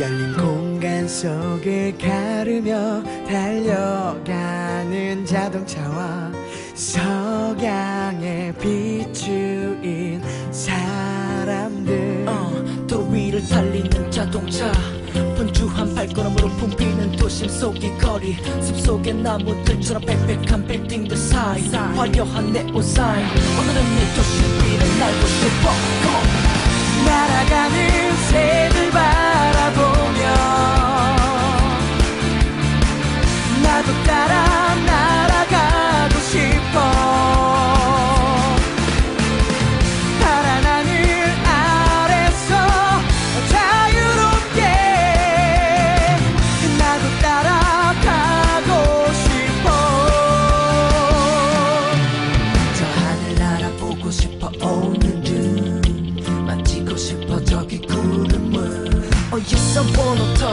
열린 공간 속을 가르며 달려가는 자동차와 석양에 비추인 사람들. 어, 도로 위를 달리는 자동차. 분주한 발걸음으로 붐비는 도심 속의 거리. 숲속의 나무들처럼 빽빽한 빌딩들 사이. 화려한 네온 사인. 오늘은 이 도시 위를 날고 싶어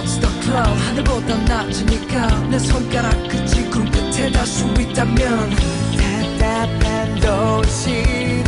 touch the cloud? 하늘보다 낮으니까 내 손가락 끝이 구름 끝에 닿을 수 있다면 답답한 도시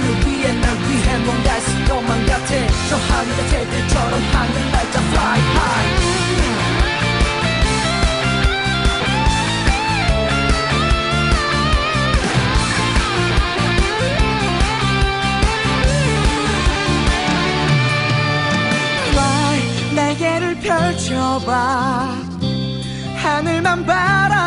하늘 위에 날 위해 뭔가 있을 것만 같아. 저 하늘의 새들처럼 하늘 날자 fly high. 날개를 펼쳐봐. 하늘만 바라